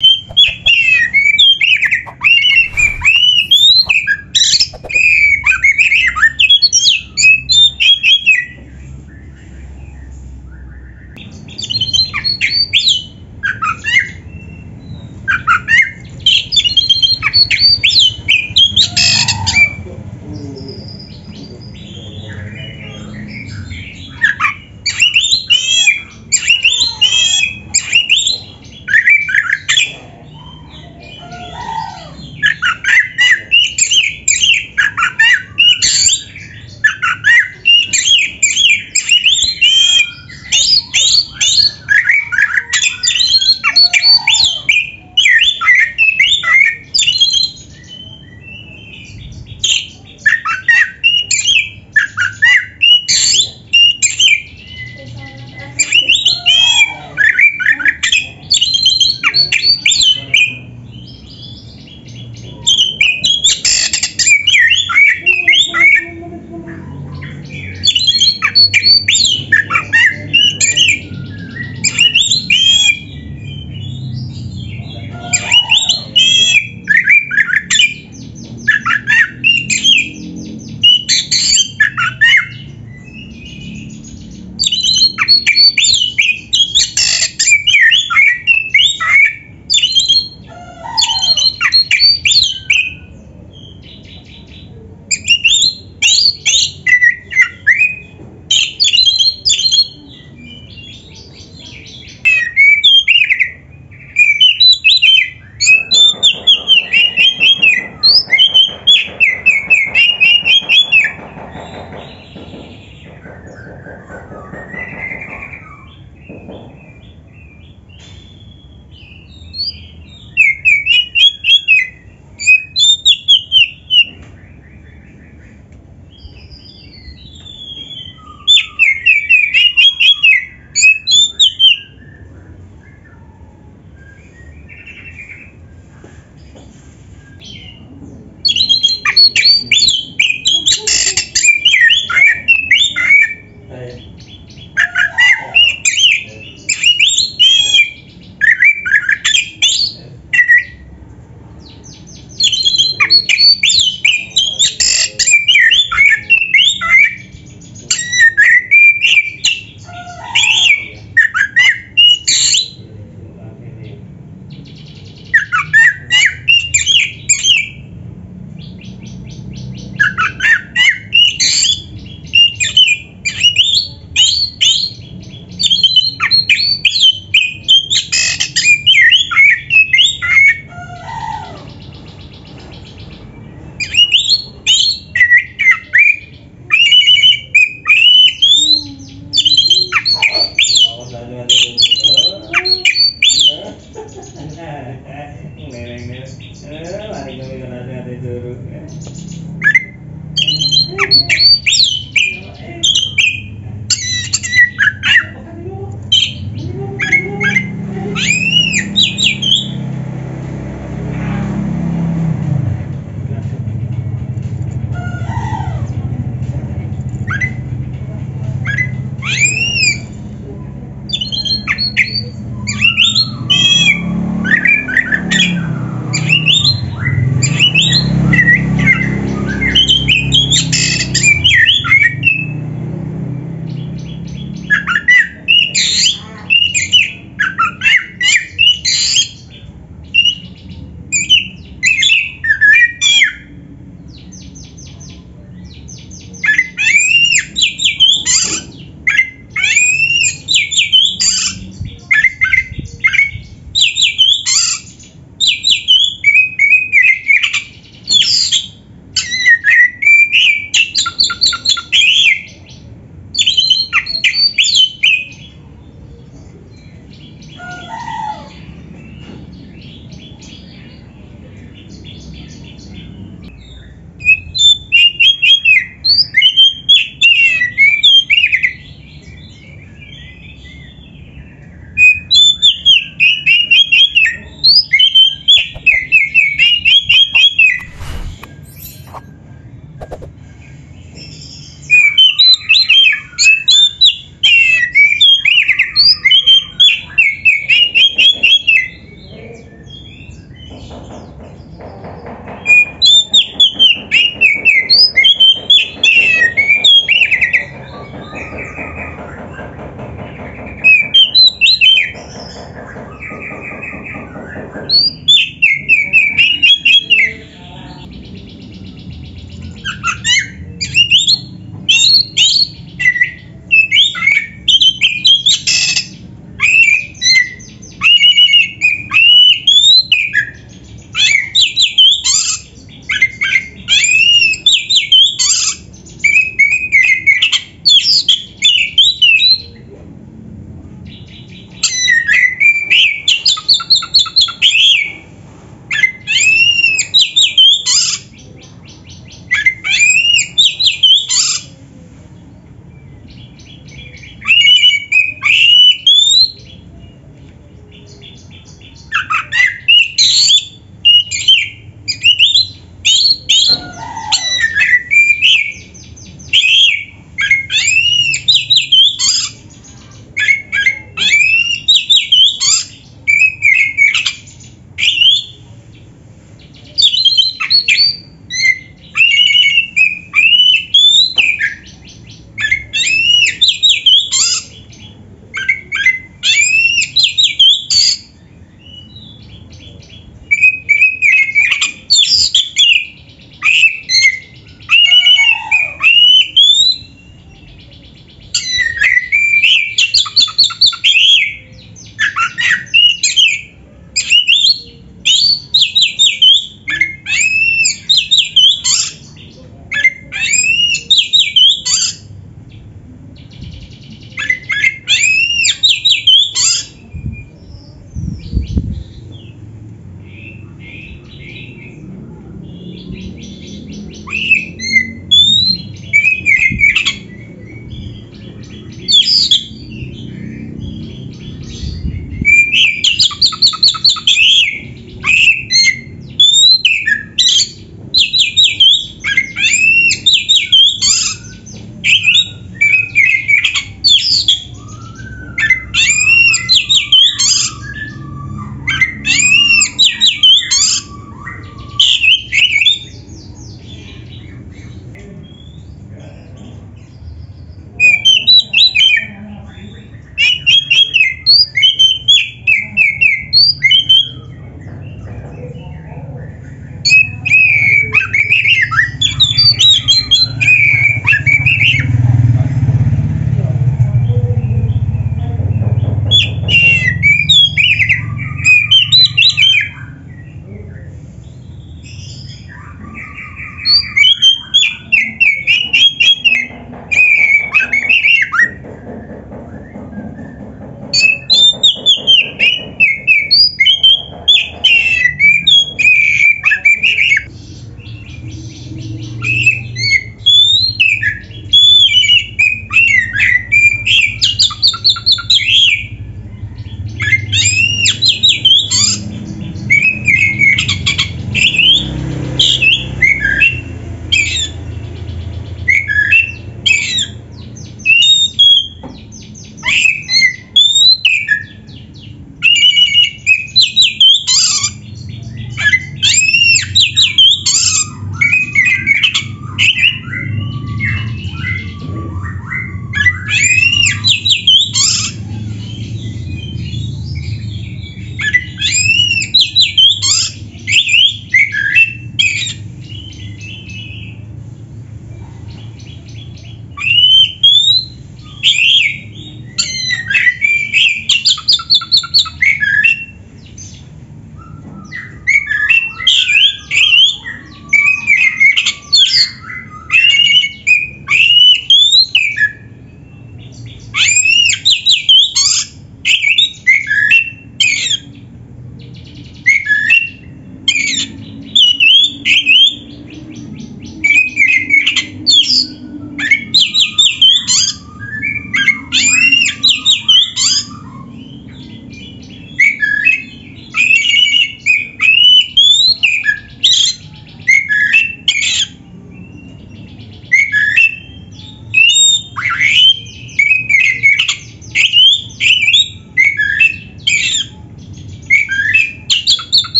you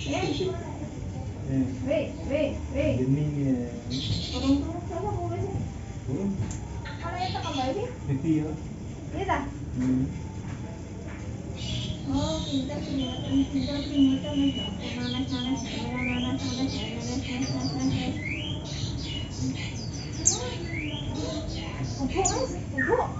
Eh, weh, weh, weh Demi Orang tua siapa mau sih? burung Kalau itu kembali Itu ya. Iya dah? Hmm. Oh, pintar pintar pintar peringatan aja. Nanas, nanas, nanas, nanas, nanas, nanas, nanas, nanas. Empuk,